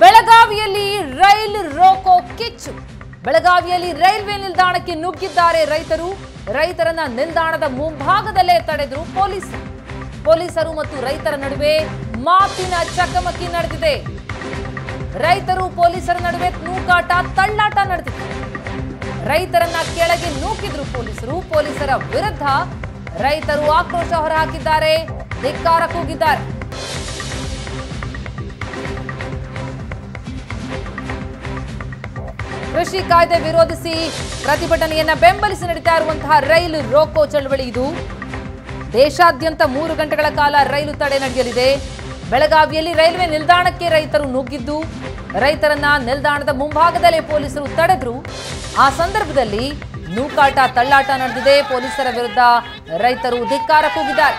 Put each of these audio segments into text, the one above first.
ಬೆಳಗಾವಿಯಲ್ಲಿ ರೈಲು ರೋಕೋ ಕಿಚ್ಚು. ಬೆಳಗಾವಿಯಲ್ಲಿ ರೈಲ್ವೆ ನಿಲ್ದಾಣಕ್ಕೆ ನುಗ್ಗಿದ್ದಾರೆ ರೈತರು. ರೈತರನ್ನ ನಿಲ್ದಾಣದ ಮುಂಭಾಗದಲ್ಲೇ ತಡೆದರು ಪೊಲೀಸರು ಪೊಲೀಸರು ಮತ್ತು ರೈತರ ನಡುವೆ ಮಾತಿನ ಚಕಮಕಿ ನಡೆದಿದೆ. ರೈತರು ಪೊಲೀಸರ ನಡುವೆ ನೂಕಾಟ, ತಳ್ಳಾಟ ನಡೆದಿದೆ. ರೈತರನ್ನ ಕೆಳಗೆ ನೂಕಿದ್ರು ಪೊಲೀಸರು. ಪೊಲೀಸರ ವಿರುದ್ಧ ರೈತರು ಆಕ್ರೋಶ ಹೊರಹಾಕಿದ್ದಾರೆ. ಧಿಕ್ಕಾರ ಕೂಗಿದ್ದಾರೆ. ಕೃಷಿ ಕಾಯ್ದೆ ವಿರೋಧಿಸಿ ಪ್ರತಿಭಟನೆಯನ್ನ ಬೆಂಬಲಿಸಿ ನಡೀತಾ ಇರುವಂತಹ ರೈಲು ರೋಕೋ ಚಳವಳಿ ಇದು. ದೇಶಾದ್ಯಂತ ಮೂರು ಗಂಟೆಗಳ ಕಾಲ ರೈಲು ತಡೆ ನಡೆಯಲಿದೆ. ಬೆಳಗಾವಿಯಲ್ಲಿ ರೈಲ್ವೆ ನಿಲ್ದಾಣಕ್ಕೆ ರೈತರು ನುಗ್ಗಿದ್ದು, ರೈತರನ್ನ ನಿಲ್ದಾಣದ ಮುಂಭಾಗದಲ್ಲೇ ಪೊಲೀಸರು ತಡೆದ್ರು. ಆ ಸಂದರ್ಭದಲ್ಲಿ ನೂಕಾಟ ತಳ್ಳಾಟ ನಡೆದಿದೆ. ಪೊಲೀಸರ ವಿರುದ್ಧ ರೈತರು ಧಿಕ್ಕಾರ ಕೂಗಿದ್ದಾರೆ.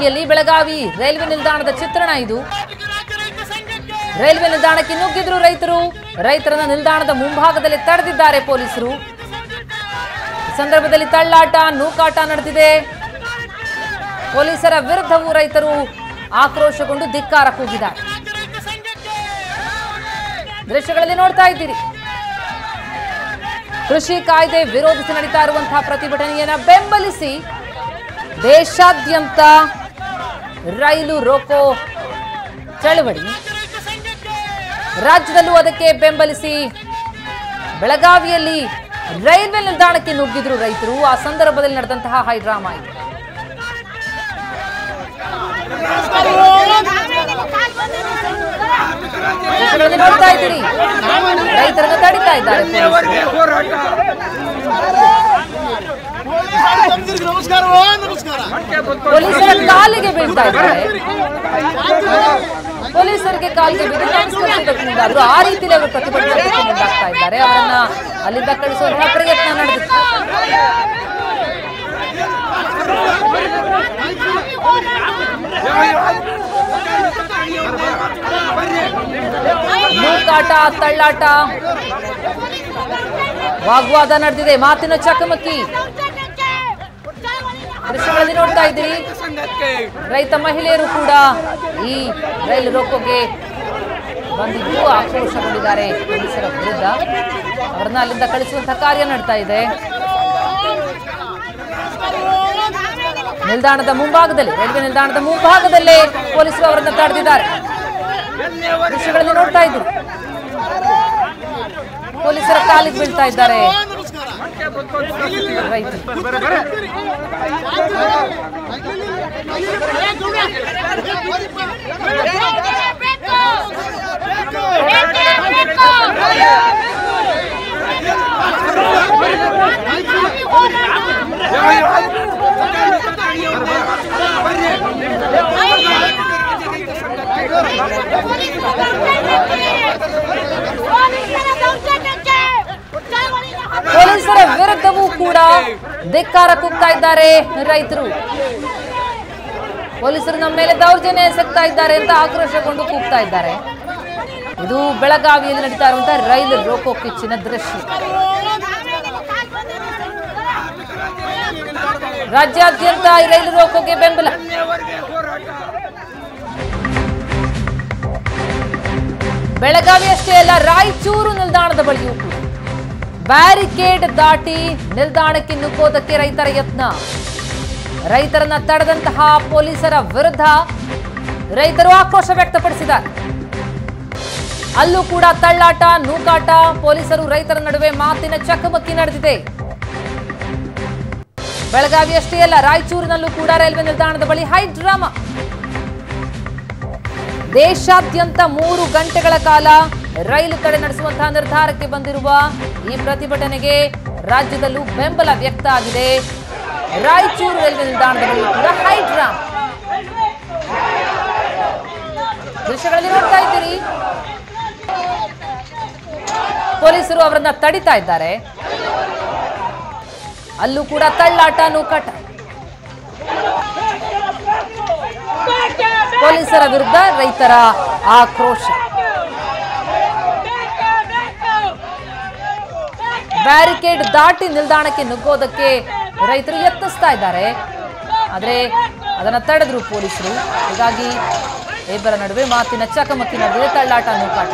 ಬೆಳಗಾವಿಯಲ್ಲಿ ಬೆಳಗಾವಿ ರೈಲ್ವೆ ನಿಲ್ದಾಣದ ಚಿತ್ರಣ ಇದು. ರೈಲ್ವೆ ನಿಲ್ದಾಣಕ್ಕೆ ನುಗ್ಗಿದ್ರು ರೈತರು. ರೈತರನ್ನ ನಿಲ್ದಾಣದ ಮುಂಭಾಗದಲ್ಲಿ ತಡೆದಿದ್ದಾರೆ ಪೊಲೀಸರು. ಸಂದರ್ಭದಲ್ಲಿ ತಳ್ಳಾಟ, ನೂಕಾಟ ನಡೆದಿದೆ. ಪೊಲೀಸರ ವಿರುದ್ಧವೂ ರೈತರು ಆಕ್ರೋಶಗೊಂಡು ಧಿಕ್ಕಾರ ಕೂಗಿದ್ದಾರೆ. ದೃಶ್ಯಗಳಲ್ಲಿ ನೋಡ್ತಾ ಇದ್ದೀರಿ. ಕೃಷಿ ಕಾಯ್ದೆ ವಿರೋಧಿಸಿ ನಡೀತಾ ಇರುವಂತಹ ಪ್ರತಿಭಟನೆಯನ್ನ ಬೆಂಬಲಿಸಿ ದೇಶಾದ್ಯಂತ ರೈಲು ರೋಕೋ ಚಳವಳಿ. ರಾಜ್ಯದಲ್ಲೂ ಅದಕ್ಕೆ ಬೆಂಬಲಿಸಿ ಬೆಳಗಾವಿಯಲ್ಲಿ ರೈಲ್ವೆ ನಿಲ್ದಾಣಕ್ಕೆ ನುಗ್ಗಿದ್ರು ರೈತರು. ಆ ಸಂದರ್ಭದಲ್ಲಿ ನಡೆದಂತಹ ಹೈಡ್ರಾಮಾ ಇದು. ನೋಡ್ತಾ ಇದ್ದೀರಿ. ರೈತರನ್ನು ತಡಿತಾ ಇದ್ದಾರೆ. ನಮಸ್ಕಾರ ಪೊಲೀಸರ ಕಾಲಿಗೆ ಬೀಳ್ತಾ ಇದ್ದಾರೆ ಪೊಲೀಸರಿಗೆ ಕಾಲಿಗೆ ಬಿದ್ದು ಆ ರೀತಿಯಲ್ಲಿ ಅವರು ಪ್ರತಿಭಟನೆ ಮುಂದಾಗ್ತಾ ಇದ್ದಾರೆ. ಅವರನ್ನ ಅಲ್ಲಿಂದ ಕಳಿಸುವಂತಹ ಪ್ರಯತ್ನ ನಡೆದಿತ್ತು ನೂಕಾಟ ತಳ್ಳಾಟ. ವಾಗ್ವಾದ ನಡೆದಿದೆ. ಮಾತಿನ ಚಕಮಕಿ. ದೃಶ್ಯಗಳಲ್ಲಿ ನೋಡ್ತಾ ಇದ್ದೀರಿ. ರೈತ ಮಹಿಳೆಯರು ಕೂಡ ಈ ರೈಲು ರೋಕೋಗೆ ಬಂದಿದ್ದು ಆಕ್ರೋಶಗೊಂಡಿದ್ದಾರೆ. ಪೊಲೀಸರ ವಿರುದ್ಧ ಅವರನ್ನ ಅಲ್ಲಿಂದ ಕಳಿಸುವಂತಹ ಕಾರ್ಯ ನಡ್ತಾ ಇದೆ. ನಿಲ್ದಾಣದ ಮುಂಭಾಗದಲ್ಲಿ, ರೈಲ್ವೆ ನಿಲ್ದಾಣದ ಮುಂಭಾಗದಲ್ಲೇ ಪೊಲೀಸರು ಅವರನ್ನ ತಡೆದಿದ್ದಾರೆ ನೋಡ್ತಾ ಇದ್ರು ಪೊಲೀಸರ ಕಾಲಿಗೆ ಬೀಳ್ತಾ ಇದ್ದಾರೆ. రైతు ಪೊಲೀಸರ ವಿರುದ್ಧವೂ ಕೂಡ ಧಿಕ್ಕಾರ ಕೂಗ್ತಾ ಇದ್ದಾರೆ ರೈತರು. ಪೊಲೀಸರು ನಮ್ಮ ಮೇಲೆ ದೌರ್ಜನ್ಯ ಎಸಗ್ತಾ ಇದ್ದಾರೆ ಅಂತ ಆಕ್ರೋಶಗೊಂಡು ಕೂಗ್ತಾ ಇದ್ದಾರೆ. ಇದು ಬೆಳಗಾವಿಯಲ್ಲಿ ನಡೀತಾ ಇರುವಂತಹ ರೈಲು ರೋಕೋ ಕಿಚ್ಚಿನ ದೃಶ್ಯ. ರಾಜ್ಯಾದ್ಯಂತ ಈ ರೈಲು ರೋಕೋಗೆ ಬೆಂಬಲ. ಬೆಳಗಾವಿ ಅಷ್ಟೇ ಅಲ್ಲ, ರಾಯಚೂರು ನಿಲ್ದಾಣದ ಬಳಿಯೂ ಕೂಡ. ಬ್ಯಾರಿಕೇಡ್ ದಾಟಿ ನಿಲ್ದಾಣಕ್ಕೆ ನುಗ್ಗೋದಕ್ಕೆ ರೈತರ ಯತ್ನ. ರೈತರನ್ನ ತಡೆದಂತಹ ಪೊಲೀಸರ ವಿರುದ್ಧ ರೈತರು ಆಕ್ರೋಶ ವ್ಯಕ್ತಪಡಿಸಿದ್ದಾರೆ. ಅಲ್ಲೂ ಕೂಡ ತಳ್ಳಾಟ, ನೂಕಾಟ, ಪೊಲೀಸರು ರೈತರ ನಡುವೆ ಮಾತಿನ ಚಕಮಕಿ ನಡೆದಿದೆ. ಬೆಳಗಾವಿ ಅಷ್ಟೇ ಅಲ್ಲ, ರಾಯಚೂರಿನಲ್ಲೂ ಕೂಡ ರೈಲ್ವೆ ನಿಲ್ದಾಣದ ಬಳಿ ಹೈ ಡ್ರಾಮಾ. ದೇಶಾದ್ಯಂತ ಮೂರು ಗಂಟೆಗಳ ಕಾಲ ರೈಲು ತಡೆ ನಡೆಸುವಂತಹ ನಿರ್ಧಾರಕ್ಕೆ ಬಂದಿರುವ ಈ ಪ್ರತಿಭಟನೆಗೆ ರಾಜ್ಯದಲ್ಲೂ ಬೆಂಬಲ ವ್ಯಕ್ತ ಆಗಿದೆ. ರಾಯಚೂರು ರೈಲ್ವೆ ನಿಲ್ದಾಣದಲ್ಲಿ ಕೂಡ ಹೈಡ್ರಾಮ್ ದೃಶ್ಯಗಳಲ್ಲಿ ನೋಡ್ತಾ ಇದ್ದೀರಿ. ಪೊಲೀಸರು ಅವರನ್ನ ತಡಿತಾ ಇದ್ದಾರೆ. ಅಲ್ಲೂ ಕೂಡ ತಳ್ಳಾಟ, ನೂಕಾಟ. ಪೊಲೀಸರ ವಿರುದ್ಧ ರೈತರ ಆಕ್ರೋಶ. ಬ್ಯಾರಿಕೇಡ್ ದಾಟಿ ನಿಲ್ದಾಣಕ್ಕೆ ನುಗ್ಗೋದಕ್ಕೆ ರೈತರು ಯತ್ನಿಸ್ತಾ ಇದ್ದಾರೆ. ಆದರೆ ಅದನ್ನ ತಡೆದ್ರು ಪೊಲೀಸರು. ಹೀಗಾಗಿ ಇಬ್ಬರ ನಡುವೆ ಮಾತಿನ ಚಕಮಕಿ ನಡೆದಿದೆ ತಳ್ಳಾಟ ನೂಕಾಟ.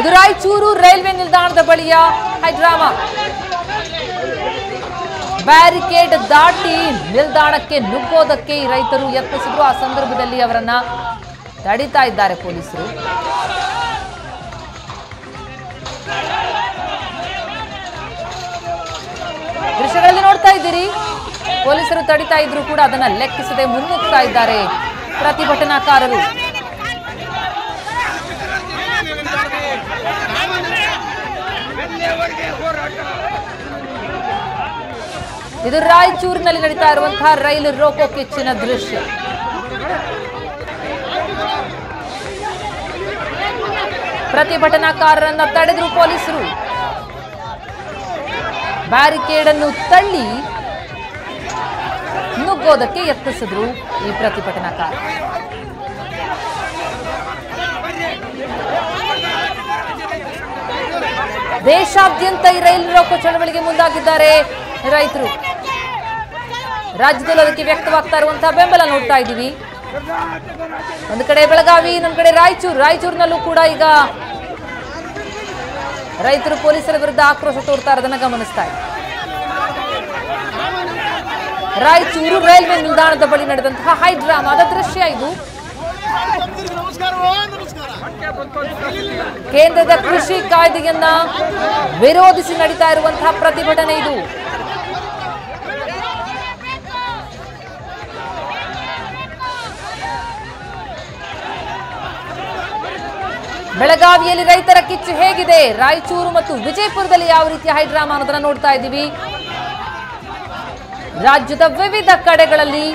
ಇದು ರಾಯಚೂರು ರೈಲ್ವೆ ನಿಲ್ದಾಣದ ಬಳಿಯ ಹೈಡ್ರಾಮಾ. ಬ್ಯಾರಿಕೇಡ್ ದಾಟಿ ನಿಲ್ದಾಣಕ್ಕೆ ನುಗ್ಗೋದಕ್ಕೆ ರೈತರು ಯತ್ನಿಸಿದ್ರು. ಆ ಸಂದರ್ಭದಲ್ಲಿ ಅವರನ್ನ ತಡಿತಾ ಇದ್ದಾರೆ ಪೊಲೀಸರು. ದೃಶ್ಯಗಳಲ್ಲಿ ನೋಡ್ತಾ ಇದ್ದೀರಿ. ಪೊಲೀಸರು ತಡಿತಾ ಇದ್ರು ಕೂಡ ಅದನ್ನ ಲೆಕ್ಕಿಸದೆ ಮುನ್ನುಗ್ತಾ ಇದ್ದಾರೆ ಪ್ರತಿಭಟನಾಕಾರರು. ಇದು ರಾಯಚೂರಿನಲ್ಲಿ ನಡೀತಾ ಇರುವಂತಹ ರೈಲು ರೋಕೋ ಕಿಚ್ಚಿನ ದೃಶ್ಯ. ಪ್ರತಿಭಟನಾಕಾರರನ್ನ ತಡೆದರು ಪೊಲೀಸರು. ಬ್ಯಾರಿಕೇಡ್ ಅನ್ನು ತಳ್ಳಿ ನುಗ್ಗೋದಕ್ಕೆ ಯತ್ನಿಸಿದ್ರು ಈ ಪ್ರತಿಭಟನಾಕಾರ ದೇಶಾದ್ಯಂತ ಈ ರೈಲು ರೋಕೋ ಚಳವಳಿಗೆ ಮುಂದಾಗಿದ್ದಾರೆ ರೈತರು. ರಾಜ್ಯದಲ್ಲಿ ಅದಕ್ಕೆ ವ್ಯಕ್ತವಾಗ್ತಾ ಇರುವಂತಹ ಬೆಂಬಲ ನೋಡ್ತಾ ಇದ್ದೀವಿ. ಒಂದು ಕಡೆ ಬೆಳಗಾವಿ, ಇನ್ನೊಂದು ಕಡೆ ರಾಯಚೂರು. ರಾಯಚೂರಿನಲ್ಲೂ ಕೂಡ ಈಗ ರೈತರು ಪೊಲೀಸರ ವಿರುದ್ಧ ಆಕ್ರೋಶ ತೋರ್ತಾ ಇರೋದನ್ನ ಗಮನಿಸ್ತಾ ಇದೆ. ರಾಯಚೂರು ರೈಲ್ವೆ ನಿಲ್ದಾಣದ ಬಳಿ ನಡೆದಂತಹ ಹೈ ಡ್ರಾಮಾದ ದೃಶ್ಯ ಇದು. ಕೇಂದ್ರದ ಕೃಷಿ ಕಾಯ್ದೆಯನ್ನ ವಿರೋಧಿಸಿ ನಡೀತಾ ಇರುವಂತಹ ಪ್ರತಿಭಟನೆ ಇದು. ಬೆಳಗಾವಿಯಲ್ಲಿ ರೈತರ ಕಿಚ್ಚು ಹೇಗಿದೆ? ರಾಯಚೂರು ಮತ್ತು ವಿಜಯಪುರದಲ್ಲಿ ಯಾವ ರೀತಿಯ ಹೈಡ್ರಾಮಾ ಅನ್ನೋದನ್ನ ನೋಡ್ತಾ ಇದ್ದೀವಿ? ರಾಜ್ಯದ ವಿವಿಧ ಕಡೆಗಳಲ್ಲಿ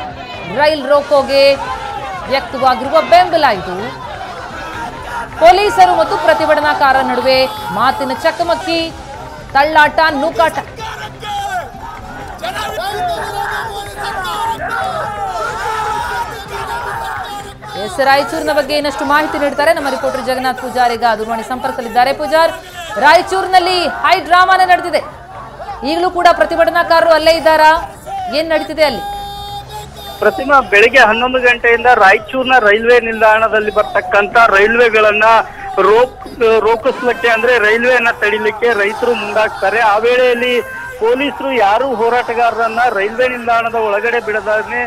ರೈಲ್ ರೋಕೋಗೆ ವ್ಯಕ್ತವಾಗಿರುವ ಬೆಂಬಲ ಇದು. ಪೊಲೀಸರು ಮತ್ತು ಪ್ರತಿಭಟನಾಕಾರರ ನಡುವೆ ಮಾತಿನ ಚಕಮಕಿ, ತಳ್ಳಾಟ, ನೂಕಾಟ. ಎಸ್ ರಾಯಚೂರಿನ ಬಗ್ಗೆ ಇನ್ನಷ್ಟು ಮಾಹಿತಿ ನೀಡ್ತಾರೆ. ನಮ್ಮ ರಿಪೋರ್ಟರ್ ಜಗನ್ನಾಥ್ ಪೂಜಾರ್ ಈಗ ದೂರವಾಣಿ ಸಂಪರ್ಕದಲ್ಲಿದ್ದಾರೆ. ಪೂಜಾರ್, ರಾಯಚೂರಿನಲ್ಲಿ ಹೈ ಡ್ರಾಮಾನೇ ನಡೆದಿದೆ. ಈಗಲೂ ಕೂಡ ಪ್ರತಿಭಟನಾಕಾರರು ಅಲ್ಲೇ ಇದ್ದಾರಾ? ಏನ್ ನಡೀತಿದೆ ಅಲ್ಲಿ? ಪ್ರತಿಮಾ ಬೆಳಿಗ್ಗೆ ಹನ್ನೊಂದು ಗಂಟೆಯಿಂದ ರಾಯಚೂರಿನ ರೈಲ್ವೆ ನಿಲ್ದಾಣದಲ್ಲಿ ಬರ್ತಕ್ಕಂತ ರೈಲ್ವೆಗಳನ್ನ ರೋಕ್, ರೋಕಿಸ್ಲಿಕ್ಕೆ ಅಂದ್ರೆ ರೈಲ್ವೆಯನ್ನ ತಡಿಲಿಕ್ಕೆ ರೈತರು ಮುಂದಾಗ್ತಾರೆ. ಆ ವೇಳೆಯಲ್ಲಿ ಪೊಲೀಸರು ಯಾರು ಹೋರಾಟಗಾರರನ್ನ ರೈಲ್ವೆ ನಿಲ್ದಾಣದ ಒಳಗಡೆ ಬಿಡದಾಗೆ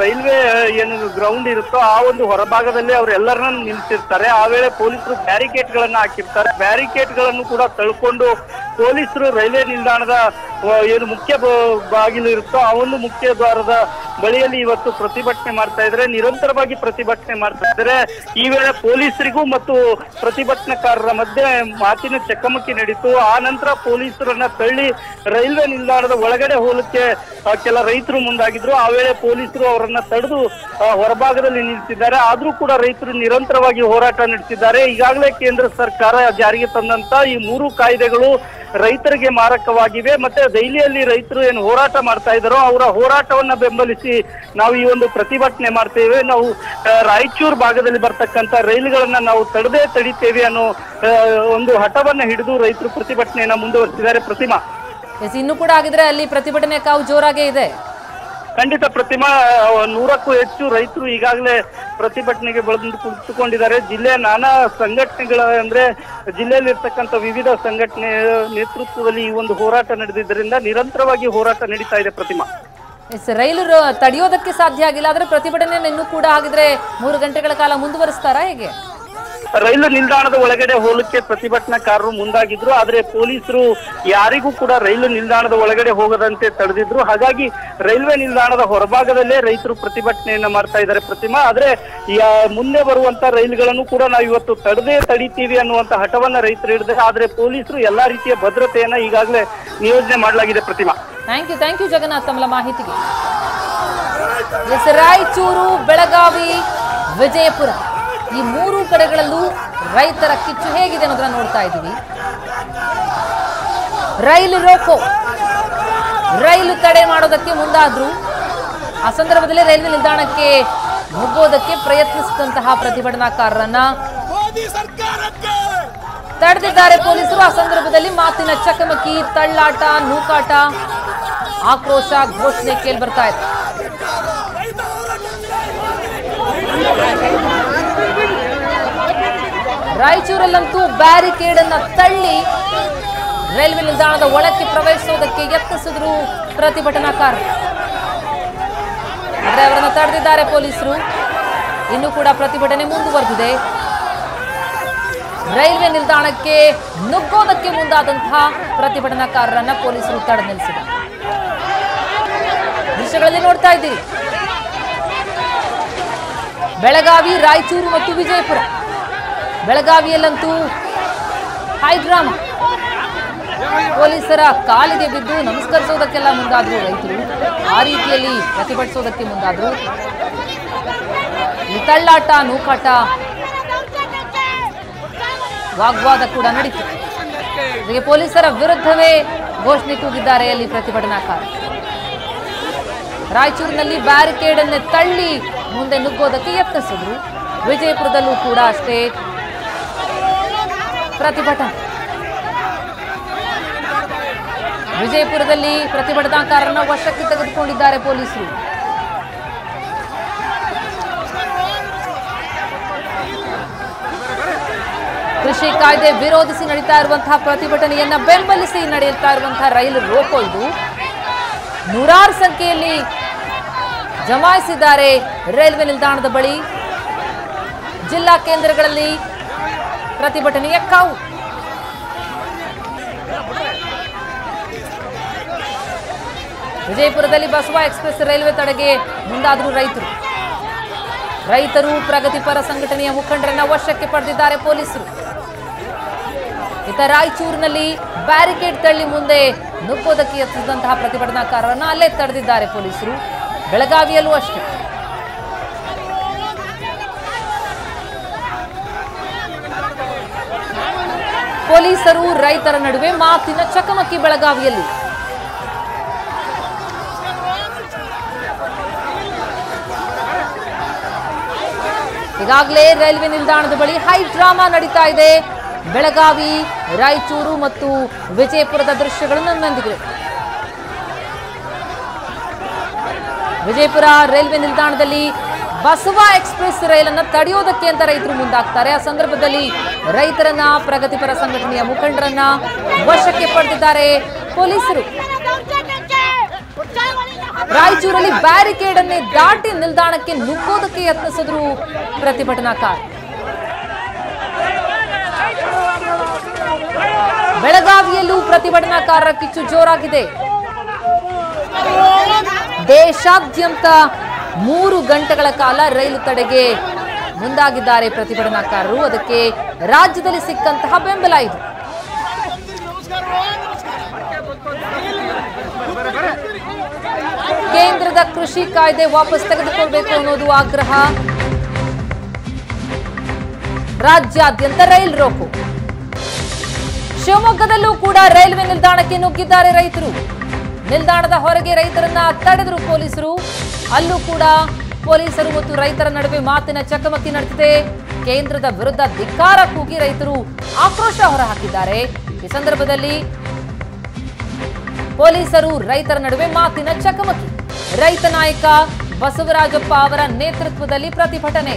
ರೈಲ್ವೆ ಏನು ಗ್ರೌಂಡ್ ಇರುತ್ತೋ ಆ ಒಂದು ಹೊರಭಾಗದಲ್ಲಿ ಅವರೆಲ್ಲರನ್ನ ನಿಲ್ಸಿರ್ತಾರೆ. ಆ ವೇಳೆ ಪೊಲೀಸರು ಬ್ಯಾರಿಕೇಡ್ ಗಳನ್ನ ಹಾಕಿರ್ತಾರೆ. ಬ್ಯಾರಿಕೇಡ್ಗಳನ್ನು ಕೂಡ ತಳ್ಕೊಂಡು ಪೊಲೀಸರು ರೈಲ್ವೆ ನಿಲ್ದಾಣದ ಏನು ಮುಖ್ಯ ಬಾಗಿಲು ಇರುತ್ತೋ ಆ ಒಂದು ಮುಖ್ಯ ದ್ವಾರದ ಬಳಿಯಲ್ಲಿ ಇವತ್ತು ಪ್ರತಿಭಟನೆ ಮಾಡ್ತಾ ಇದ್ರೆ ನಿರಂತರವಾಗಿ ಪ್ರತಿಭಟನೆ ಮಾಡ್ತಾ ಇದ್ರೆ ಈ ವೇಳೆ ಪೊಲೀಸರಿಗೂ ಮತ್ತು ಪ್ರತಿಭಟನಾಕಾರರ ಮಧ್ಯೆ ಮಾತಿನ ಚಕಮಕಿ ನಡೀತು. ಆ ನಂತರ ಪೊಲೀಸರನ್ನ ತಳ್ಳಿ ರೈಲ್ವೆ ನಿಲ್ದಾಣದ ಒಳಗಡೆ ಹೋಲಕ್ಕೆ ಕೆಲ ರೈತರು ಮುಂದಾಗಿದ್ರು. ಆ ವೇಳೆ ಪೊಲೀಸರು ಅವರನ್ನ ತಡೆದು ಹೊರಭಾಗದಲ್ಲಿ ನಿಲ್ಲಿಸಿದ್ದಾರೆ. ಆದ್ರೂ ಕೂಡ ರೈತರು ನಿರಂತರವಾಗಿ ಹೋರಾಟ ನಡೆಸಿದ್ದಾರೆ. ಈಗಾಗಲೇ ಕೇಂದ್ರ ಸರ್ಕಾರ ಜಾರಿಗೆ ತಂದಂತ ಈ ಮೂರು ಕಾಯ್ದೆಗಳು ರೈತರಿಗೆ ಮಾರಕವಾಗಿವೆ. ಮತ್ತೆ ದೆಹಲಿಯಲ್ಲಿ ರೈತರು ಏನು ಹೋರಾಟ ಮಾಡ್ತಾ ಇದ್ದಾರೋ ಅವರ ಹೋರಾಟವನ್ನ ಬೆಂಬಲಿಸಿ ನಾವು ಈ ಒಂದು ಪ್ರತಿಭಟನೆ ಮಾಡ್ತೇವೆ. ನಾವು ರಾಯಚೂರು ಭಾಗದಲ್ಲಿ ಬರ್ತಕ್ಕಂಥ ರೈಲುಗಳನ್ನ ನಾವು ತಡದೇ ತಡಿತೇವೆ ಅನ್ನೋ ಒಂದು ಹಠವನ್ನ ಹಿಡಿದು ರೈತರು ಪ್ರತಿಭಟನೆಯನ್ನ ಮುಂದುವರಿಸಿದ್ದಾರೆ. ಪ್ರತಿಮಾ. ಇನ್ನು ಕೂಡ ಆಗಿದ್ರೆ ಅಲ್ಲಿ ಪ್ರತಿಭಟನೆ ಕಾವು ಜೋರಾಗೇ ಇದೆ. ಖಂಡಿತ ಪ್ರತಿಮಾ ನೂರಕ್ಕೂ ಹೆಚ್ಚು ರೈತರು ಈಗಾಗಲೇ ಪ್ರತಿಭಟನೆಗೆ ಬೆಳೆದು ಕುಳಿತುಕೊಂಡಿದ್ದಾರೆ. ಜಿಲ್ಲೆಯ ನಾನಾ ಸಂಘಟನೆಗಳ ಅಂದ್ರೆ ಜಿಲ್ಲೆಯಲ್ಲಿ ಇರ್ತಕ್ಕಂಥ ವಿವಿಧ ಸಂಘಟನೆ ನೇತೃತ್ವದಲ್ಲಿ ಈ ಒಂದು ಹೋರಾಟ ನಡೆದಿದ್ದರಿಂದ ನಿರಂತರವಾಗಿ ಹೋರಾಟ ನಡೀತಾ ಇದೆ ಪ್ರತಿಮಾ. ರೈಲು ತಡೆಯೋದಕ್ಕೆ ಸಾಧ್ಯ ಆಗಿಲ್ಲ ಆದರೆ ಪ್ರತಿಭಟನೆ ಇನ್ನೂ ಕೂಡ ಆಗಿದ್ರೆ ಮೂರು ಗಂಟೆಗಳ ಕಾಲ ಮುಂದುವರಿಸ್ತಾರಾ ಹೇಗೆ? ರೈಲು ನಿಲ್ದಾಣದ ಒಳಗಡೆ ಹೋಗಲಿಕ್ಕೆ ಪ್ರತಿಭಟನಾಕಾರರು ಮುಂದಾಗಿದ್ರು, ಆದ್ರೆ ಪೊಲೀಸರು ಯಾರಿಗೂ ಕೂಡ ರೈಲು ನಿಲ್ದಾಣದ ಒಳಗಡೆ ಹೋಗದಂತೆ ತಡೆದಿದ್ರು. ಹಾಗಾಗಿ ರೈಲ್ವೆ ನಿಲ್ದಾಣದ ಹೊರಭಾಗದಲ್ಲೇ ರೈತರು ಪ್ರತಿಭಟನೆಯನ್ನ ಮಾಡ್ತಾ ಇದ್ದಾರೆ ಪ್ರತಿಮಾ. ಆದ್ರೆ ಮುಂದೆ ಬರುವಂತ ರೈಲುಗಳನ್ನು ಕೂಡ ನಾವು ಇವತ್ತು ತಡೆದೇ ತಡಿತೀವಿ ಅನ್ನುವಂತ ಹಠವನ್ನ ರೈತರು ಹಿಡಿದ್ರೆ, ಆದ್ರೆ ಪೊಲೀಸರು ಎಲ್ಲಾ ರೀತಿಯ ಭದ್ರತೆಯನ್ನ ಈಗಾಗಲೇ ನಿಯೋಜನೆ ಮಾಡಲಾಗಿದೆ Pratima. Thank you thank you Jagannath ತಮ್ಮ ಮಾಹಿತಿಗೆ. ರಾಯಚೂರು ಬೆಳಗಾವಿ, ವಿಜಯಪುರ. ಈ ಮೂರು ಕಡೆಗಳಲ್ಲೂ ರೈತರ ಕಿಚ್ಚು ಹೇಗಿದೆ ಅನ್ನೋದನ್ನ ನೋಡ್ತಾ ಇದ್ದೀವಿ. ರೈಲು ರೋಕೋ. ರೈಲು ತಡೆ ಮಾಡೋದಕ್ಕೆ ಮುಂದಾದ್ರು ಆ ಸಂದರ್ಭದಲ್ಲಿ ರೈಲ್ವೆ ನಿಲ್ದಾಣಕ್ಕೆ ನುಗ್ಗೋದಕ್ಕೆ ಪ್ರಯತ್ನಿಸಿದಂತಹ ಪ್ರತಿಭಟನಾಕಾರರನ್ನ ತಡೆದಿದ್ದಾರೆ ಪೊಲೀಸರು. ಆ ಸಂದರ್ಭದಲ್ಲಿ ಮಾತಿನ ಚಕಮಕಿ ತಳ್ಳಾಟ ನೂಕಾಟ ಆಕ್ರೋಶ ಘೋಷಣೆ ಕೇಳಿ ಬರ್ತಾ ಇದೆ. ರಾಯಚೂರಲ್ಲಂತೂ ಬ್ಯಾರಿಕೇಡ್ ಅನ್ನ ತಳ್ಳಿ ರೈಲ್ವೆ ನಿಲ್ದಾಣದ ಒಳಕ್ಕೆ ಪ್ರವೇಶಿಸುವುದಕ್ಕೆ ಯತ್ನಿಸಿದ್ರು ಪ್ರತಿಭಟನಾಕಾರರು. ಆದರೆ ಅವರನ್ನು ತಡೆದಿದ್ದಾರೆ ಪೊಲೀಸರು. ಇನ್ನೂ ಕೂಡ ಪ್ರತಿಭಟನೆ ಮುಂದುವರೆದಿದೆ. ರೈಲ್ವೆ ನಿಲ್ದಾಣಕ್ಕೆ ನುಗ್ಗೋದಕ್ಕೆ ಮುಂದಾದಂತಹ ಪ್ರತಿಭಟನಾಕಾರರನ್ನ ಪೊಲೀಸರು ತಡೆ ನಿಲ್ಲಿಸಿದ್ದಾರೆ. ದೃಶ್ಯಗಳಲ್ಲಿ ನೋಡ್ತಾ ಇದ್ದೀರಿ. ಬೆಳಗಾವಿ, ರಾಯಚೂರು ಮತ್ತು ವಿಜಯಪುರ. ಬೆಳಗಾವಿಯಲ್ಲಂತೂ ಹೈ ಡ್ರಾಮಾ ಪೊಲೀಸರ ಕಾಲಿಗೆ ಬಿದ್ದು ನಮಸ್ಕರಿಸೋದಕ್ಕೆಲ್ಲ ಮುಂದಾದರೂ ರೈತರು. ಆ ರೀತಿಯಲ್ಲಿ ಪ್ರತಿಭಟಿಸೋದಕ್ಕೆ ಮುಂದಾದ್ರು. ತಳ್ಳಾಟ, ನೂಕಾಟ ವಾಗ್ವಾದ ಕೂಡ ನಡೀತು. ಜೊತೆಗೆ ಪೊಲೀಸರ ವಿರುದ್ಧವೇ ಘೋಷಣೆ ಕೂಗಿದ್ದಾರೆ ಅಲ್ಲಿ ಪ್ರತಿಭಟನಾಕಾರ. ರಾಯಚೂರಿನಲ್ಲಿ ಬ್ಯಾರಿಕೇಡ್ ಅನ್ನು ತಳ್ಳಿ ಮುಂದೆ ನುಗ್ಗೋದಕ್ಕೆ ಯತ್ನಿಸಿದ್ರು. ವಿಜಯಪುರದಲ್ಲೂ ಕೂಡ ಅಷ್ಟೇ ಪ್ರತಿಭಟನೆ ವಿಜಯಪುರದಲ್ಲಿ ಪ್ರತಿಭಟನಾಕಾರರನ್ನು ವಶಕ್ಕೆ ತೆಗೆದುಕೊಂಡಿದ್ದಾರೆ ಪೊಲೀಸರು. ಕೃಷಿ ಕಾಯ್ದೆ ವಿರೋಧಿಸಿ ನಡೀತಾ ಇರುವಂತಹ ಪ್ರತಿಭಟನೆಯನ್ನ ಬೆಂಬಲಿಸಿ ನಡೆಯುತ್ತಾ ಇರುವಂತಹ ರೈಲು ರೋಕೋ ಇದು. ನೂರಾರು ಸಂಖ್ಯೆಯಲ್ಲಿ ಜಮಾಯಿಸಿದ್ದಾರೆ ರೈಲ್ವೆ ನಿಲ್ದಾಣದ ಬಳಿ. ಜಿಲ್ಲಾ ಕೇಂದ್ರಗಳಲ್ಲಿ ಪ್ರತಿಭಟನೆಯ ಕಾವು. ವಿಜಯಪುರದಲ್ಲಿ ಬಸವ ಎಕ್ಸ್ಪ್ರೆಸ್ ರೈಲ್ವೆ ತಡೆಗೆ ಮುಂದಾದರು ರೈತರು. ರೈತರು ಪ್ರಗತಿಪರ ಸಂಘಟನೆಯ ಮುಖಂಡರನ್ನ ವಶಕ್ಕೆ ಪಡೆದಿದ್ದಾರೆ ಪೊಲೀಸರು. ಇತ ರಾಯಚೂರಿನಲ್ಲಿ ಬ್ಯಾರಿಕೇಡ್ ತಳ್ಳಿ ಮುಂದೆ ನುಗ್ಗೋದಕ್ಕೆ ಯತ್ನಿಸಿದಂತಹ ಪ್ರತಿಭಟನಾಕಾರರನ್ನು ಅಲ್ಲೇ ತಡೆದಿದ್ದಾರೆ ಪೊಲೀಸರು. ಬೆಳಗಾವಿಯಲ್ಲೂ ಅಷ್ಟೇ. ಪೊಲೀಸರು ರೈತರ ನಡುವೆ ಮಾತಿನ ಚಕಮಕಿ ಬೆಳಗಾವಿಯಲ್ಲಿ. ಈಗಾಗಲೇ ರೈಲ್ವೆ ನಿಲ್ದಾಣದ ಬಳಿ ಹೈ ಡ್ರಾಮಾ ನಡೀತಾ ಇದೆ. ಬೆಳಗಾವಿ, ರಾಯಚೂರು ಮತ್ತು ವಿಜಯಪುರದ ದೃಶ್ಯಗಳನ್ನು ನನ್ನೊಂದಿಗೆ ವಿಜಯಪುರ ರೈಲ್ವೆ ನಿಲ್ದಾಣದಲ್ಲಿ ಬಸವ ಎಕ್ಸ್ಪ್ರೆಸ್ ರೈಲನ್ನು ತಡೆಯೋದಕ್ಕೆ ಅಂತ ರೈತರು ಮುಂದಾಗ್ತಾರೆ. ಆ ಸಂದರ್ಭದಲ್ಲಿ ರೈತರನ್ನ, ಪ್ರಗತಿಪರ ಸಂಘಟನೆಯ ಮುಖಂಡರನ್ನ ವಶಕ್ಕೆ ಪಡೆದಿದ್ದಾರೆ ಪೊಲೀಸರು. ರಾಯಚೂರಲ್ಲಿ ಬ್ಯಾರಿಕೇಡ್ ಅನ್ನೇ ದಾಟಿ ನಿಲ್ದಾಣಕ್ಕೆ ನುಗ್ಗೋದಕ್ಕೆ ಯತ್ನಿಸಿದ್ರು ಪ್ರತಿಭಟನಾಕಾರ. ಬೆಳಗಾವಿಯಲ್ಲೂ ಪ್ರತಿಭಟನಾಕಾರರ ಕಿಚ್ಚು ಜೋರಾಗಿದೆ. ದೇಶಾದ್ಯಂತ ಮೂರು ಗಂಟೆಗಳ ಕಾಲ ರೈಲು ತಡೆಗೆ ಮುಂದಾಗಿದ್ದಾರೆ ಪ್ರತಿಭಟನಾಕಾರರು. ಅದಕ್ಕೆ ರಾಜ್ಯದಲ್ಲಿ ಸಿಕ್ಕಂತಹ ಬೆಂಬಲ ಇದು. ಕೇಂದ್ರದ ಕೃಷಿ ಕಾಯ್ದೆ ವಾಪಸ್ ತೆಗೆದುಕೊಳ್ಬೇಕು ಅನ್ನೋದು ಆಗ್ರಹ. ರಾಜ್ಯಾದ್ಯಂತ ರೈಲ್ ರೋಕು. ಶಿವಮೊಗ್ಗದಲ್ಲೂ ಕೂಡ ರೈಲ್ವೆ ನಿಲ್ದಾಣಕ್ಕೆ ನುಗ್ಗಿದ್ದಾರೆ ರೈತರು. ನಿಲ್ದಾಣದ ಹೊರಗೆ ರೈತರನ್ನ ತಡೆದರು ಪೊಲೀಸರು. ಅಲ್ಲೂ ಕೂಡ ಪೊಲೀಸರು ಮತ್ತು ರೈತರ ನಡುವೆ ಮಾತಿನ ಚಕಮಕಿ ನಡೆದಿದೆ. ಕೇಂದ್ರದ ವಿರುದ್ಧ ಧಿಕ್ಕಾರ ಕೂಗಿ ರೈತರು ಆಕ್ರೋಶ ಹೊರಹಾಕಿದ್ದಾರೆ. ಈ ಸಂದರ್ಭದಲ್ಲಿ ಪೊಲೀಸರು ರೈತರ ನಡುವೆ ಮಾತಿನ ಚಕಮಕಿ. ರೈತ ನಾಯಕ ಬಸವರಾಜಪ್ಪ ಅವರ ನೇತೃತ್ವದಲ್ಲಿ ಪ್ರತಿಭಟನೆ.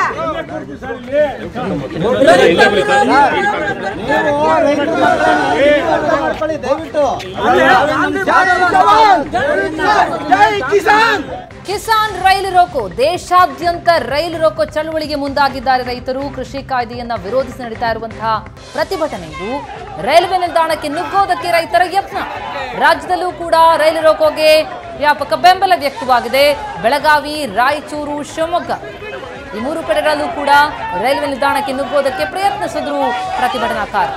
ಕಿಸಾನ್ ರೈಲು ರೋಕೋ, ದೇಶಾದ್ಯಂತ ರೈಲು ರೋಕೋ ಚಳವಳಿಗೆ ಮುಂದಾಗಿದ್ದಾರೆ ರೈತರು. ಕೃಷಿ ಕಾಯ್ದೆಯನ್ನ ವಿರೋಧಿಸಿ ನಡೀತಾ ಇರುವಂತಹ ಪ್ರತಿಭಟನೆ ಇದು. ರೈಲ್ವೆ ನಿಲ್ದಾಣಕ್ಕೆ ನುಗ್ಗೋದಕ್ಕೆ ರೈತರ ಯತ್ನ. ರಾಜ್ಯದಲ್ಲೂ ಕೂಡ ರೈಲು ರೋಕೋಗೆ ವ್ಯಾಪಕ ಬೆಂಬಲ ವ್ಯಕ್ತವಾಗಿದೆ. ಬೆಳಗಾವಿ, ರಾಯಚೂರು, ಶಿವಮೊಗ್ಗ. ಈ ಮೂರು ಕಡೆಗಳಲ್ಲೂ ಕೂಡ ರೈಲ್ವೆ ನಿಲ್ದಾಣಕ್ಕೆ ನುಗ್ಗುವುದಕ್ಕೆ ಪ್ರಯತ್ನಿಸಿದ್ರು ಪ್ರತಿಭಟನಾಕಾರ.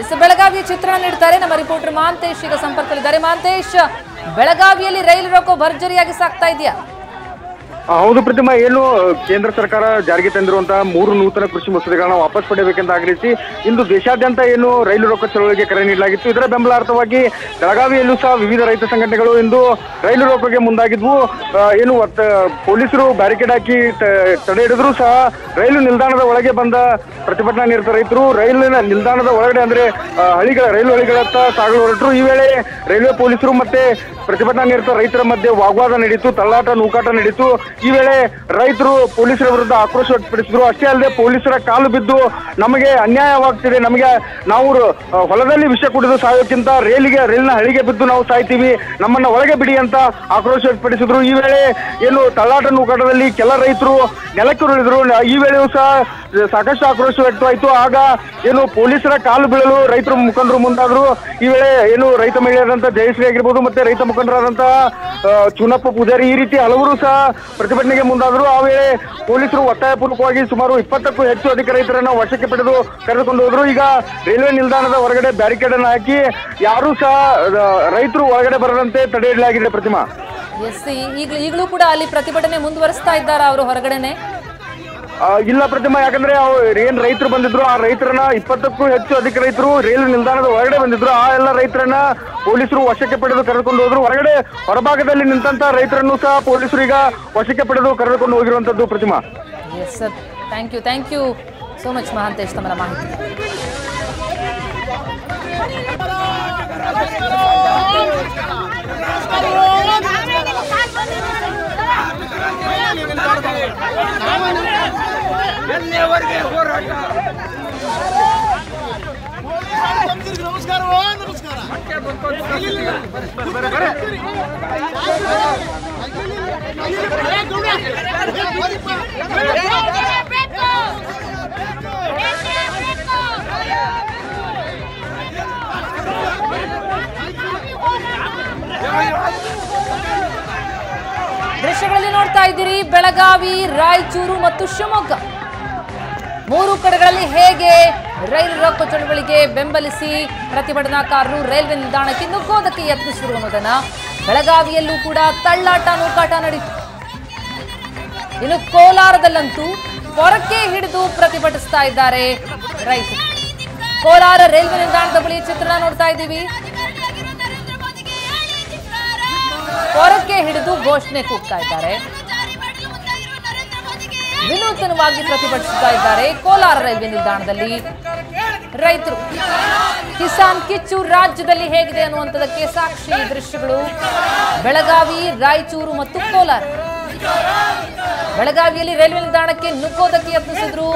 ಎಸ್ ಬೆಳಗಾವಿಯ ಚಿತ್ರಣ ನೀಡುತ್ತಾರೆ ನಮ್ಮ ರಿಪೋರ್ಟರ್ ಮಾಂತೇಶ್ ಈಗ ಸಂಪರ್ಕದಲ್ಲಿದ್ದಾರೆ. ಮಾಂತೇಶ್, ಬೆಳಗಾವಿಯಲ್ಲಿ ರೈಲು ರೋಕೋ ಭರ್ಜರಿಯಾಗಿ ಸಾಕ್ತಾ ಇದೆಯಾ? ಹೌದು ಪ್ರತಿಮಾ, ಏನು ಕೇಂದ್ರ ಸರ್ಕಾರ ಜಾರಿಗೆ ತಂದಿರುವಂತಹ ಮೂರು ನೂತನ ಕೃಷಿ ಮಸೂದೆಗಳನ್ನ ವಾಪಸ್ ಪಡೆಯಬೇಕೆಂದು ಆಗ್ರಹಿಸಿ ಇಂದು ದೇಶಾದ್ಯಂತ ಏನು ರೈಲು ರೊಕ್ಕ ಚಳವಳಿಗೆ ಕರೆ ನೀಡಲಾಗಿತ್ತು. ಇದರ ಬೆಂಬಲಾರ್ಥವಾಗಿ ಬೆಳಗಾವಿಯಲ್ಲೂ ಸಹ ವಿವಿಧ ರೈತ ಸಂಘಟನೆಗಳು ಇಂದು ರೈಲು ರೋಪಿಗೆ ಮುಂದಾಗಿದ್ವು. ಏನು ಪೊಲೀಸರು ಬ್ಯಾರಿಕೇಡ್ ಹಾಕಿ ತಡೆ ಹಿಡಿದ್ರು ಸಹ ರೈಲು ನಿಲ್ದಾಣದ ಒಳಗೆ ಬಂದ ಪ್ರತಿಭಟನಾ ನಿರತ ರೈತರು ರೈಲಿನ ನಿಲ್ದಾಣದ ಒಳಗಡೆ ಅಂದ್ರೆ ಹಳಿಗಳ, ರೈಲು ಹಳಿಗಳತ್ತ ಸಾಗಲು ಹೊರಟರು. ಈ ವೇಳೆ ರೈಲ್ವೆ ಪೊಲೀಸರು ಮತ್ತೆ ಪ್ರತಿಭಟನಾ ನಿರತ ರೈತರ ಮಧ್ಯೆ ವಾಗ್ವಾದ ನಡೀತು ತಳ್ಳಾಟ, ನೂಕಾಟ ನಡೀತು ಈ ವೇಳೆ ರೈತರು ಪೊಲೀಸರ ವಿರುದ್ಧ ಆಕ್ರೋಶ ವ್ಯಕ್ತಪಡಿಸಿದ್ರು. ಅಷ್ಟೇ ಅಲ್ಲದೆ ಪೊಲೀಸರ ಕಾಲು ಬಿದ್ದು ನಮಗೆ ಅನ್ಯಾಯವಾಗ್ತಿದೆ. ನಮಗೆ ನಾವು ಹೊಲದಲ್ಲಿ ವಿಷ ಕುಡಿದು ಸಾಯೋಕ್ಕಿಂತ ರೈಲಿಗೆ, ರೈಲಿನ ಹಳಿಗೆ ಬಿದ್ದು ನಾವು ಸಾಯ್ತೀವಿ. ನಮ್ಮನ್ನ ಒಳಗೆ ಬಿಡಿ ಅಂತ ಆಕ್ರೋಶ ವ್ಯಕ್ತಪಡಿಸಿದ್ರು. ಈ ವೇಳೆ ಏನು ತಳ್ಳಾಟ ನೂಕಾಟದಲ್ಲಿ ಕೆಲ ರೈತರು ನೆಲಕ್ಕೆ ಉಳಿದ್ರು ಈ ವೇಳೆಯೂ ಸಹ ಸಾಕಷ್ಟು ಆಕ್ರೋಶ ವ್ಯಕ್ತವಾಯಿತು. ಆಗ ಏನು ಪೊಲೀಸರ ಕಾಲು ಬೀಳಲು ರೈತರು ಮುಖಂಡರು ಮುಂದಾದ್ರು. ಈ ವೇಳೆ ಏನು ರೈತ ಮಹಿಳೆಯರಾದಂಥ ಜಯಶ್ರೀ ಆಗಿರ್ಬೋದು, ಮತ್ತೆ ರೈತ ಮುಖಂಡರಾದಂತಹ ಚುನಪ್ಪ ಪೂಜಾರಿ ಈ ರೀತಿ ಹಲವರು ಸಹ ಪ್ರತಿಭಟನೆಗೆ ಮುಂದಾದರೂ ಆ ವೇಳೆ ಪೊಲೀಸರು ಒತ್ತಾಯಪೂರ್ವಕವಾಗಿ ಸುಮಾರು ಇಪ್ಪತ್ತಕ್ಕೂ ಹೆಚ್ಚು ಅಧಿಕ ರೈತರನ್ನ ವಶಕ್ಕೆ ಪಡೆದು ಕರೆದುಕೊಂಡು ಹೋದ್ರು. ಈಗ ರೈಲ್ವೆ ನಿಲ್ದಾಣದ ಹೊರಗಡೆ ಬ್ಯಾರಿಕೇಡ್ ಅನ್ನು ಹಾಕಿ ಯಾರೂ ಸಹ ರೈತರು ಒಳಗಡೆ ಬರದಂತೆ ತಡೆ ಇಡಲಾಗಿದೆ ಪ್ರತಿಮಾ. ಈಗಲೂ ಕೂಡ ಅಲ್ಲಿ ಪ್ರತಿಭಟನೆ ಮುಂದುವರಿಸ್ತಾ ಇದ್ದಾರೆ ಅವರು ಹೊರಗಡೆನೆ? ಇಲ್ಲ ಪ್ರತಿಮಾ ಯಾಕಂದ್ರೆ ಅವ್ ಏನ್ ರೈತರು ಬಂದಿದ್ರು ಆ ರೈತರನ್ನ ಇಪ್ಪತ್ತಕ್ಕೂ ಹೆಚ್ಚು ಅಧಿಕ ರೈತರು ರೈಲು ನಿಲ್ದಾಣದ ಹೊರಗಡೆ ಬಂದಿದ್ರು. ಆ ಎಲ್ಲ ರೈತರನ್ನ ಪೊಲೀಸರು ವಶಕ್ಕೆ ಪಡೆದು ಕರೆದುಕೊಂಡು ಹೋದ್ರು. ಹೊರಗಡೆ ಹೊರಭಾಗದಲ್ಲಿ ನಿಂತಂತ ರೈತರನ್ನು ಸಹ ಪೊಲೀಸರು ಈಗ ವಶಕ್ಕೆ ಪಡೆದು ಕರೆದುಕೊಂಡು ಹೋಗಿರುವಂತದ್ದು Pratima. Yes sir thank you thank you so much Mahantesh ತಮ್ಮ ಮಾಹಿತಿ. ನಮಸ್ಕಾರ ನಮಸ್ಕಾರ ದೃಶ್ಯಗಳಲ್ಲಿ ನೋಡ್ತಾ ಇದ್ದೀರಿ ಬೆಳಗಾವಿ ರಾಯಚೂರು ಮತ್ತು ಶಿವಮೊಗ್ಗ. ಮೂರು ಕಡೆಗಳಲ್ಲಿ ಹೇಗೆ ರೈಲು ರೊಕ್ಕ ಚಳವಳಿಗೆ ಬೆಂಬಲಿಸಿ ಪ್ರತಿಭಟನಾಕಾರರು ರೈಲ್ವೆ ನಿಲ್ದಾಣಕ್ಕೆ ನುಗ್ಗೋದಕ್ಕೆ ಯತ್ನಿಸಿರುವ ಮೊದಲ ಬೆಳಗಾವಿಯಲ್ಲೂ ಕೂಡ ತಳ್ಳಾಟ ನೂಕಾಟ ನಡೀತು. ಇನ್ನು ಕೋಲಾರದಲ್ಲಂತೂ ಹೊರಕ್ಕೆ ಹಿಡಿದು ಪ್ರತಿಭಟಿಸ್ತಾ ಇದ್ದಾರೆ ರೈತರು. ಕೋಲಾರ ರೈಲ್ವೆ ನಿಲ್ದಾಣದ ಬಳಿ ಚಿತ್ರಣ ನೋಡ್ತಾ ಇದ್ದೀವಿ. ಹೊರಕ್ಕೆ ಹಿಡಿದು ಘೋಷಣೆ ಕೂಗ್ತಾ ಇದ್ದಾರೆ. ವಿನೂತನವಾಗಿ ಪ್ರತಿಭಟಿಸುತ್ತಾ ಇದ್ದಾರೆ ಕೋಲಾರ ರೈಲ್ವೆ ನಿಲ್ದಾಣದಲ್ಲಿ. ರೈತರು, ಕಿಸಾನ್ ಕಿಚ್ಚು ರಾಜ್ಯದಲ್ಲಿ ಹೇಗಿದೆ ಅನ್ನುವಂಥದಕ್ಕೆ ಸಾಕ್ಷಿ ದೃಶ್ಯಗಳು. ಬೆಳಗಾವಿ, ರಾಯಚೂರು ಮತ್ತು ಕೋಲಾರ. ಬೆಳಗಾವಿಯಲ್ಲಿ ರೈಲ್ವೆ ನಿಲ್ದಾಣಕ್ಕೆ ನುಗ್ಗೋದಕ್ಕೆ ಯತ್ನಿಸಿದ್ರು.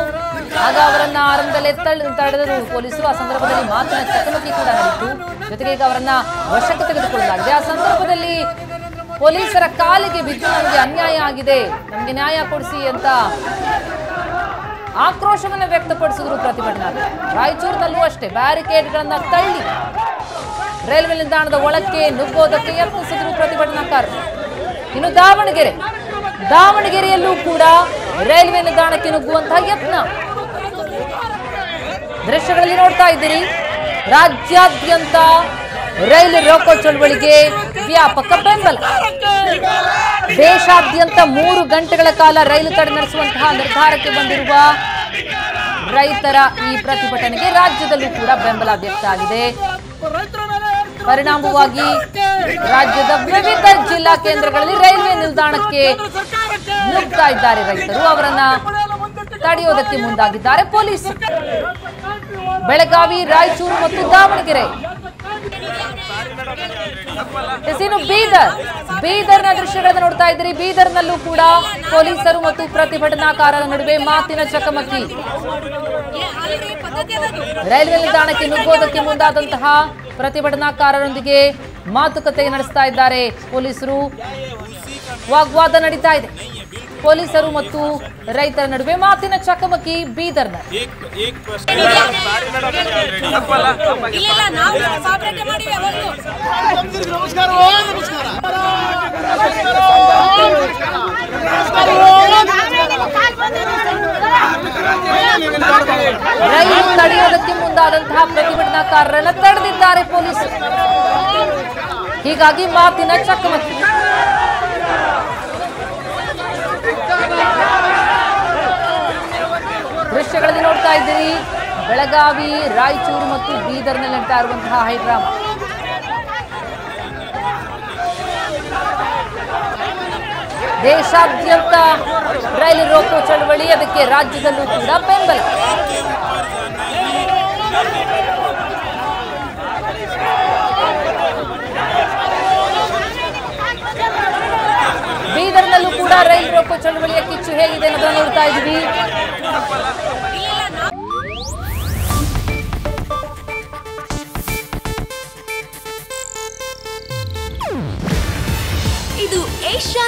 ಆಗ ಅವರನ್ನ ಆರಂಭದಲ್ಲೇ ತಡೆದರು ಪೊಲೀಸರು. ಆ ಸಂದರ್ಭದಲ್ಲಿ ಮಾತಿನ ಚಕಮಕಿ ಕೂಡ ನಡೆಯಿತು. ಜೊತೆಗೆ ಈಗ ಅವರನ್ನ ವಶಕ್ಕೆ ತೆಗೆದುಕೊಳ್ಳಲಾಗಿದೆ. ಆ ಸಂದರ್ಭದಲ್ಲಿ ಪೊಲೀಸರ ಕಾಲಿಗೆ ಬಿದ್ದು ನಮಗೆ ಅನ್ಯಾಯ ಆಗಿದೆ. ನಮಗೆ ನ್ಯಾಯ ಕೊಡಿಸಿ ಅಂತ ಆಕ್ರೋಶವನ್ನು ವ್ಯಕ್ತಪಡಿಸಿದ್ರು ಪ್ರತಿಭಟನಾ ರಾಯಚೂರಿನಲ್ಲೂ ಅಷ್ಟೇ, ಬ್ಯಾರಿಕೇಡ್ಗಳನ್ನ ತಳ್ಳಿ ರೈಲ್ವೆ ನಿಲ್ದಾಣದ ಒಳಕ್ಕೆ ನುಗ್ಗೋದಕ್ಕೆ ಯತ್ನಿಸಿದ್ರು ಪ್ರತಿಭಟನಾಕಾರರು. ಇನ್ನು ದಾವಣಗೆರೆ, ದಾವಣಗೆರೆಯಲ್ಲೂ ಕೂಡ ರೈಲ್ವೆ ನಿಲ್ದಾಣಕ್ಕೆ ನುಗ್ಗುವಂತಹ ಯತ್ನ. ದೃಶ್ಯಗಳಲ್ಲಿ ನೋಡ್ತಾ ಇದ್ದೀರಿ, ರಾಜ್ಯಾದ್ಯಂತ ರೈಲು ರೋಕೋ ಚಳವಳಿಗೆ ವ್ಯಾಪಕ ಬೆಂಬಲ. ದೇಶಾದ್ಯಂತ ಮೂರು ಗಂಟೆಗಳ ಕಾಲ ರೈಲು ತಡೆ ನಡೆಸುವಂತಹ ನಿರ್ಧಾರಕ್ಕೆ ಬಂದಿರುವ ರೈತರ ಈ ಪ್ರತಿಭಟನೆಗೆ ರಾಜ್ಯದಲ್ಲೂ ಕೂಡ ಬೆಂಬಲ ವ್ಯಕ್ತ ಆಗಿದೆ. ಪರಿಣಾಮವಾಗಿ ರಾಜ್ಯದ ವಿವಿಧ ಜಿಲ್ಲಾ ಕೇಂದ್ರಗಳಲ್ಲಿ ರೈಲ್ವೆ ನಿಲ್ದಾಣಕ್ಕೆ ನುಗ್ತಾ ಇದ್ದಾರೆ ರೈತರು. ಅವರನ್ನ ತಡೆಯೋದಕ್ಕೆ ಮುಂದಾಗಿದ್ದಾರೆ ಪೊಲೀಸ್ ಬೆಳಗಾವಿ, ರಾಯಚೂರು ಮತ್ತು ದಾವಣಗೆರೆ ಇನ್ನು ಬೀದರ್. ಬೀದರ್ನ ದೃಶ್ಯಗಳನ್ನು ನೋಡ್ತಾ ಇದ್ದೀರಿ. ಬೀದರ್ನಲ್ಲೂ ಕೂಡ ಪೊಲೀಸರು ಮತ್ತು ಪ್ರತಿಭಟನಾಕಾರರ ನಡುವೆ ಮಾತಿನ ಚಕಮಕಿ. ರೈಲ್ವೆ ನಿಲ್ದಾಣಕ್ಕೆ ನುಗ್ಗೋದಕ್ಕೆ ಮುಂದಾದಂತಹ ಪ್ರತಿಭಟನಾಕಾರರೊಂದಿಗೆ ಮಾತುಕತೆ ನಡೆಸ್ತಾ ಇದ್ದಾರೆ ಪೊಲೀಸರು. ವಾಗ್ವಾದ ನಡೀತಾ ಇದೆ. ಪೊಲೀಸರು ಮತ್ತು ರೈತರ ನಡುವೆ ಮಾತಿನ ಚಕಮಕಿ ಬೀದರ್ನ. ರೈಲು ತಡೆಯೋದಕ್ಕೆ ಮುಂದಾದಂತಹ ಪ್ರತಿಭಟನಾಕಾರರನ್ನು ತಡೆದಿದ್ದಾರೆ ಪೊಲೀಸರು. ಹೀಗಾಗಿ ಮಾತಿನ ಚಕಮಕಿ. ದೃಶ್ಯಗಳಲ್ಲಿ ನೋಡ್ತಾ ಇದ್ದೀರಿ. ಬೆಳಗಾವಿ, ರಾಯಚೂರು ಮತ್ತು ಬೀದರ್ನಲ್ಲಿ ನಡೀತಾ ಇರುವಂತಹ ಹೈಡ್ರಾಮಾ ದೇಶಾದ್ಯಂತ ರೈಲು ರೋಕೋ ಚಳವಳಿ, ಅದಕ್ಕೆ ರಾಜ್ಯದಲ್ಲೂ ಕೂಡ ಬೆಂಬಲ. ಬೀದರ್ನಲ್ಲೂ ಕೂಡ ರೈಲು ರೋಕೋ ಚಳವಳಿಯ ಕಿಚ್ಚು ಹೇಗಿದೆ ಅನ್ನೋದನ್ನು ನೋಡ್ತಾ ಇದ್ದೀವಿ.